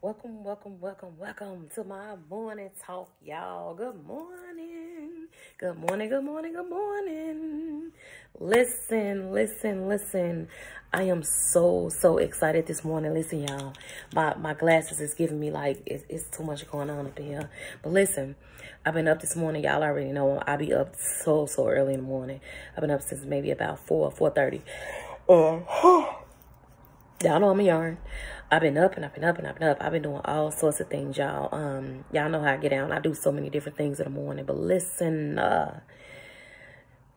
Welcome, welcome, welcome, welcome to my morning talk, y'all. Good morning. Good morning, good morning, good morning. Listen, listen, listen. I am so, so excited this morning. Listen, y'all. My my glasses is giving me like, it's, it's too much going on up here. But listen, I've been up this morning. Y'all already know I be up so, so early in the morning. I've been up since maybe about 4, 4.30. Uh, y'all know I'm a yarn. I've been up and I've been up and I've been up. I've been doing all sorts of things, y'all. Um, y'all know how I get down. I do so many different things in the morning. But listen, uh,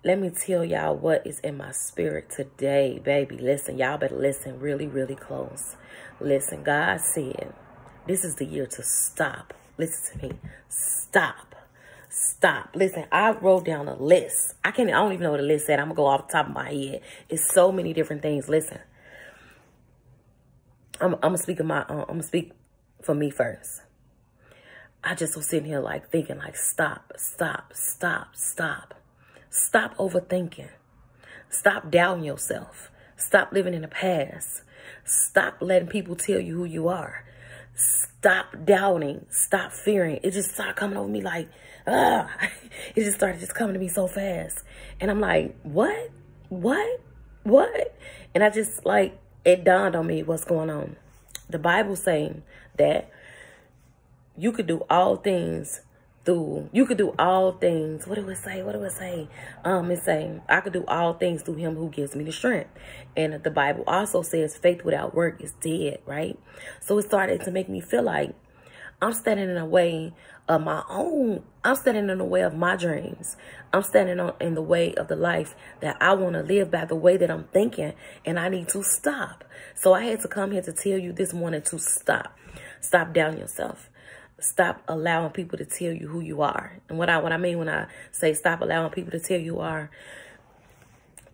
let me tell y'all what is in my spirit today, baby. Listen, y'all better listen really, really close. Listen, God said, this is the year to stop. Listen to me. Stop. Stop. Listen, I wrote down a list. I can't, I don't even know what the list said. I'm going to go off the top of my head. It's so many different things. Listen. I'm, I'm gonna speak of my, uh, I'm gonna speak for me first. I just was sitting here like thinking like, stop, stop, stop, stop. Stop overthinking. Stop doubting yourself. Stop living in the past. Stop letting people tell you who you are. Stop doubting. Stop fearing. It just started coming over me like, ah. It just started just coming to me so fast. And I'm like, what? What? What? And I just like, it dawned on me what's going on. The Bible saying that you could do all things through you could do all things. What do it say? What do it say? Um it's saying i could do all things through him who gives me the strength. And the bible also says faith without work is dead right? So it started to make me feel like i'm standing in a way of my own i'm standing in the way of my dreams i'm standing on in the way of the life that i want to live by the way that i'm thinking and i need to stop so i had to come here to tell you this morning to stop stop down yourself stop allowing people to tell you who you are. And what I what I mean when I say stop allowing people to tell you are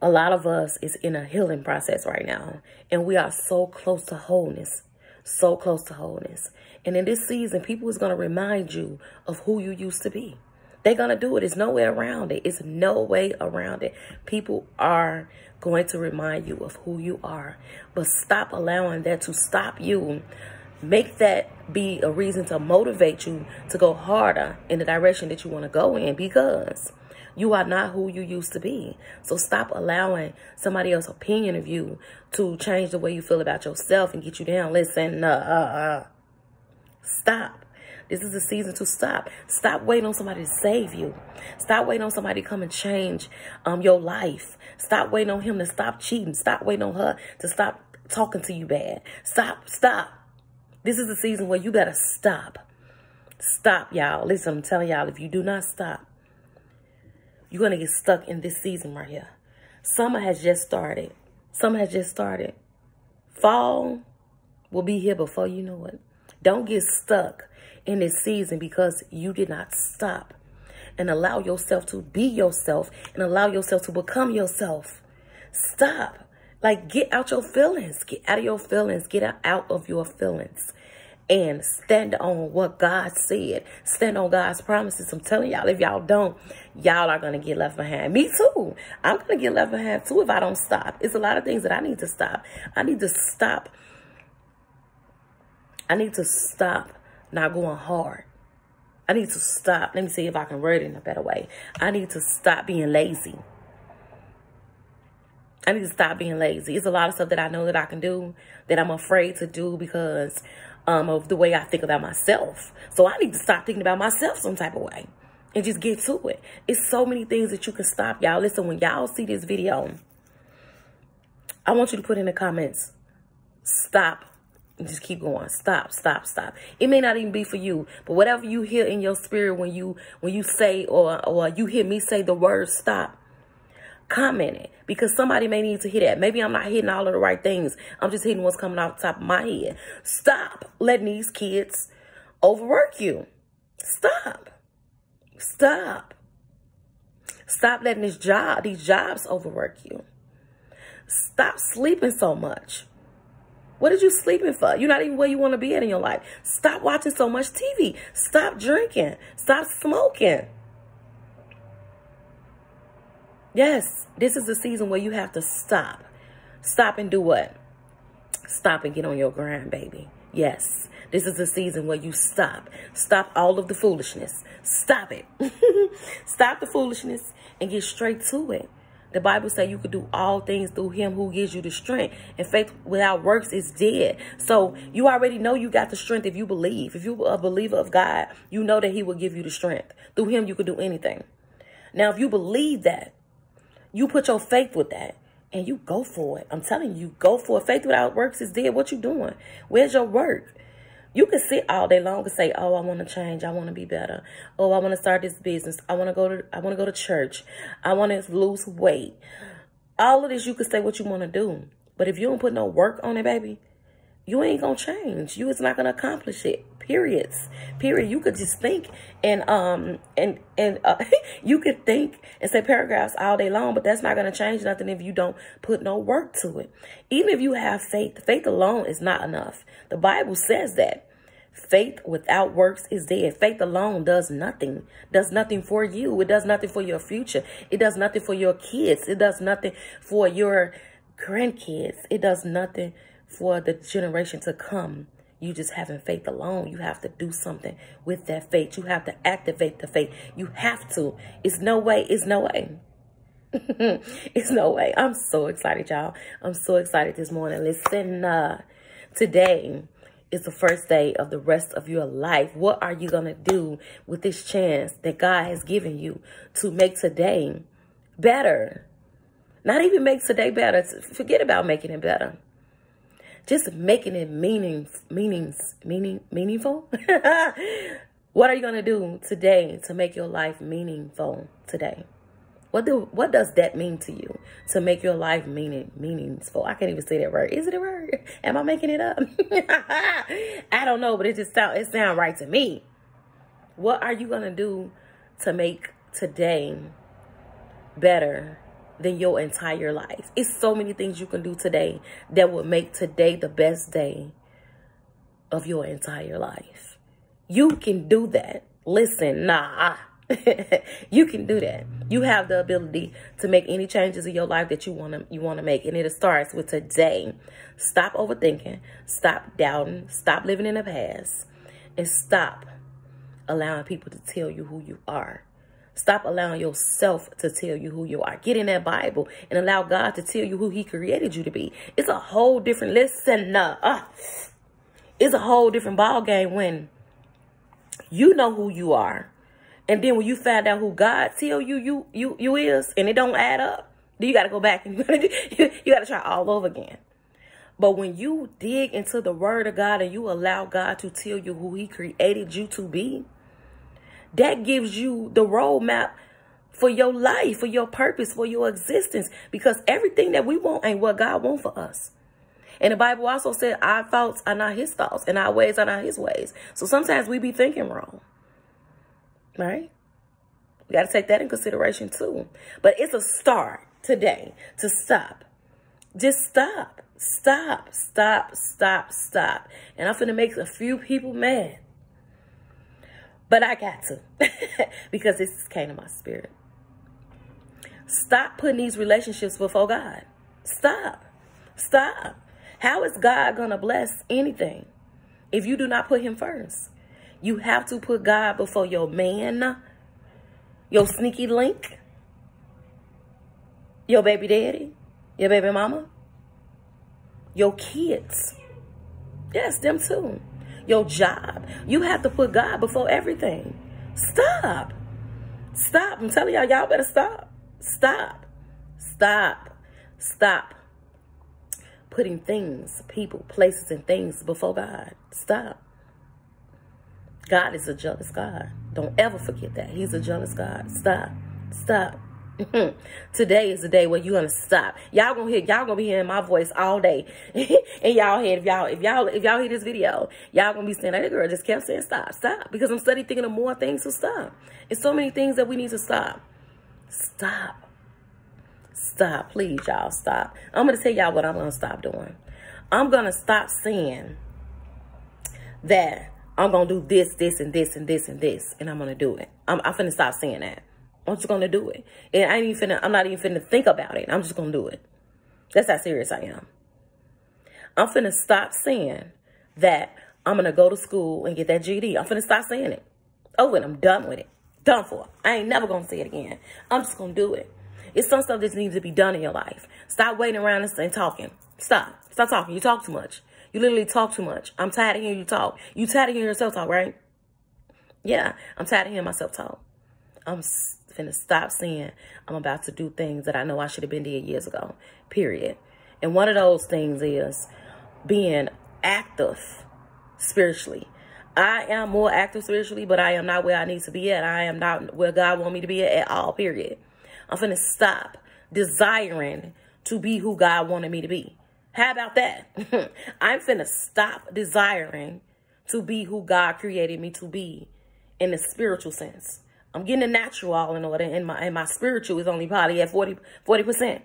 a lot of us is in a healing process right now. And we are so close to wholeness. So close to wholeness. And in this season, people is going to remind you of who you used to be. They're going to do it. It's no way around it. It's no way around it. People are going to remind you of who you are. But stop allowing that to stop you make that be a reason to motivate you to go harder in the direction that you want to go in because you are not who you used to be. So stop allowing somebody else's opinion of you to change the way you feel about yourself and get you down. Listen, uh, uh, uh. stop. This is the season to stop. Stop waiting on somebody to save you. Stop waiting on somebody to come and change um, your life. Stop waiting on him to stop cheating. Stop waiting on her to stop talking to you bad. Stop, stop. This is the season where you better stop. Stop, y'all. Listen, I'm telling y'all, if you do not stop, you're going to get stuck in this season right here. Summer has just started. Summer has just started. Fall will be here before you know it. Don't get stuck in this season because you did not stop and allow yourself to be yourself and allow yourself to become yourself. Stop. Like, get out your feelings. Get out of your feelings. Get out of your feelings. And stand on what God said. Stand on God's promises. I'm telling y'all, if y'all don't, y'all are going to get left behind. Me too. I'm going to get left behind too if I don't stop. It's a lot of things that I need to stop. I need to stop. I need to stop not going hard. I need to stop. Let me see if I can word it in a better way. I need to stop being lazy. I need to stop being lazy. It's a lot of stuff that I know that I can do that I'm afraid to do because um, of the way I think about myself. So I need to stop thinking about myself some type of way and just get to it. It's so many things that you can stop. Y'all listen, when y'all see this video, I want you to put in the comments, stop and just keep going. Stop, stop, stop. It may not even be for you, but whatever you hear in your spirit when you when you say or or you hear me say the word stop, comment it because somebody may need to hear that. Maybe I'm not hitting all of the right things. I'm just hitting what's coming off the top of my head. Stop letting these kids overwork you. Stop. Stop. Stop letting this job, these jobs overwork you. Stop sleeping so much. What are you sleeping for? You're not even where you want to be at in your life. Stop watching so much TV. Stop drinking. Stop smoking. Yes, this is the season where you have to stop. Stop and do what? Stop and get on your grind, baby. Yes, this is a season where you stop. Stop all of the foolishness. Stop it. stop the foolishness and get straight to it. The Bible says you could do all things through him who gives you the strength. And faith without works is dead. So you already know you got the strength if you believe. If you're a believer of God, you know that he will give you the strength. Through him, you could do anything. Now, if you believe that, you put your faith with that and you go for it. I'm telling you, go for it. Faith without works is dead. What you doing? Where's your work? You can sit all day long and say, "Oh, I want to change. I want to be better. Oh, I want to start this business. I want to go to I want to go to church. I want to lose weight." All of this you can say what you want to do. But if you don't put no work on it, baby, you ain't to change. You is not to accomplish it. Periods. Period. You could just think and um and and uh, you could think and say paragraphs all day long but that's not to change nothing if you don't put no work to it. Even if you have faith faith alone is not enough. The bible says that faith without works is dead. Faith alone does nothing. Does nothing for you. It does nothing for your future. It does nothing for your kids. It does nothing for your grandkids. It does nothing for the generation to come you just having faith alone. You have to do something with that faith. You have to activate the faith. You have to. It's no way. It's no way. it's no way. I'm so excited, y'all. I'm so excited this morning. Listen, uh, today is the first day of the rest of your life. What are you going to do with this chance that God has given you to make today better? Not even make today better. Forget about making it better just making it meaning, meanings, meaning, meaningful. what are you going to do today to make your life meaningful today? What do what does that mean to you to make your life meaning meaningful? I can't even say that word. Is it a word? Am I making it up? I don't know, but it just sound it sound right to me. What are you gonna do to make today better than your entire life. It's so many things you can do today that will make today the best day of your entire life. You can do that. Listen, nah. you can do that. You have the ability to make any changes in your life that you want to you want to make and it starts with today. Stop overthinking, stop doubting, stop living in the past and stop allowing people to tell you who you are. Stop allowing yourself to tell you who you are. Get in that Bible and allow God to tell you who he created you to be. It's a whole different, listen, uh, it's a whole different ball game when you know who you are. And then when you find out who God tell you you you you is and it don't add up, then you got to go back and you got to try all over again. But when you dig into the word of God and you allow God to tell you who he created you to be, that gives you the roadmap for your life, for your purpose, for your existence. Because everything that we want ain't what God wants for us. And the Bible also said our thoughts are not his thoughts and our ways are not his ways. So sometimes we be thinking wrong. Right? We got to take that in consideration too. But it's a start today to stop. Just stop. Stop. Stop. Stop. Stop. And I'm going to make a few people mad. But I got to because this came to my spirit. Stop putting these relationships before God. Stop. Stop. How is God going to bless anything if you do not put him first? You have to put God before your man, your sneaky link, your baby daddy, your baby mama, your kids. Yes, them too your job. You have to put God before everything. Stop. Stop. I'm telling y'all, y'all better stop. Stop. Stop. Stop putting things, people, places, and things before God. Stop. God is a jealous God. Don't ever forget that. He's a jealous God. Stop. Stop. Today is the day where you're gonna stop. Y'all gonna hear y'all gonna be hearing my voice all day. and y'all hear if y'all if y'all if y'all hear this video, y'all gonna be saying, that girl just kept saying stop, stop. Because I'm studying thinking of more things to stop. It's so many things that we need to stop. Stop. Stop. Please, y'all, stop. I'm gonna tell y'all what I'm gonna stop doing. I'm gonna stop saying that I'm gonna do this, this, and this, and this, and this, and I'm gonna do it. I'm, I'm finna stop saying that. I'm just gonna do it. And I ain't even finna, I'm not even finna think about it. I'm just gonna do it. That's how serious I am. I'm finna stop saying that I'm to go to school and get that GD. I'm finna stop saying it. Oh, and I'm done with it. Done for. I ain't never to say it again. I'm just to do it. It's some stuff that needs to be done in your life. Stop waiting around and talking. Stop. Stop talking. You talk too much. You literally talk too much. I'm tired of hearing you talk. You tired of hearing yourself talk, right? Yeah, I'm tired of hearing myself talk. I'm finna stop saying I'm about to do things that I know I should have been doing years ago, period. And one of those things is being active spiritually. I am more active spiritually, but I am not where I need to be at. I am not where God want me to be at at all, period. I'm finna stop desiring to be who God wanted me to be. How about that? I'm finna stop desiring to be who God created me to be in the spiritual sense. I'm getting the natural all in order, and my and my spiritual is only probably at 40 percent.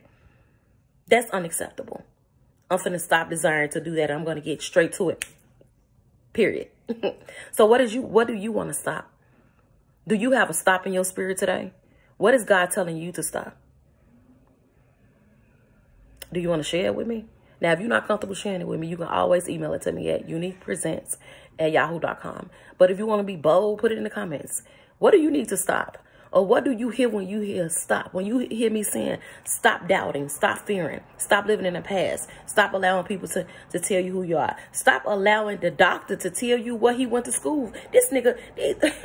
That's unacceptable. I'm finna stop desiring to do that. I'm gonna get straight to it. Period. so what is you what do you want to stop? Do you have a stop in your spirit today? What is God telling you to stop? Do you want to share it with me? Now, if you're not comfortable sharing it with me, you can always email it to me at uniquepresents at yahoo.com. But if you want to be bold, put it in the comments. What do you need to stop? Or what do you hear when you hear stop? When you hear me saying stop doubting, stop fearing, stop living in the past, stop allowing people to, to tell you who you are. Stop allowing the doctor to tell you what he went to school. This nigga,